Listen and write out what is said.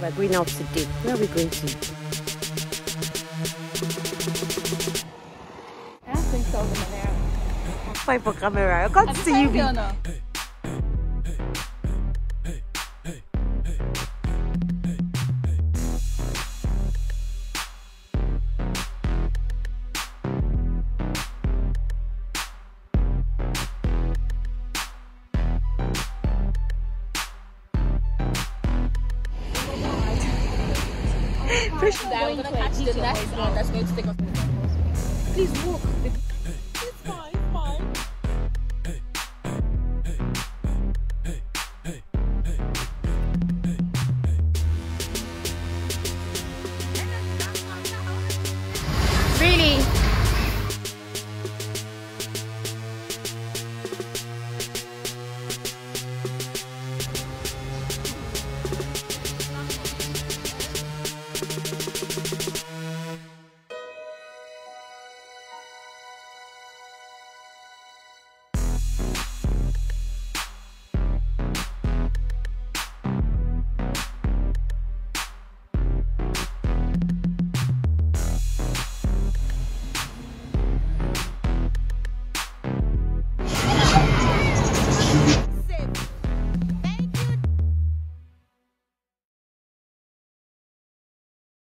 We're going out today. Where are we going to? I think so. Manera. Fight for camera. I can't see you. No? Fish. I'm gonna catch the next one that's going to take us. Please walk.